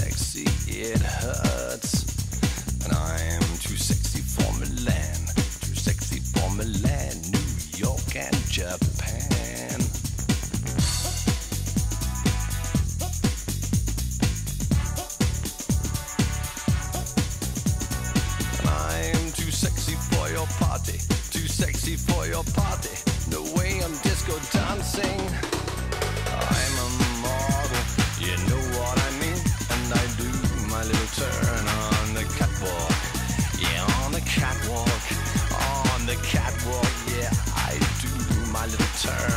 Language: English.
sexy it hurts. And I'm too sexy for Milan, too sexy for Milan, New York and Japan. And I'm too sexy for your party, too sexy for your party. No way I'm catwalk. Yeah, I do my little turn.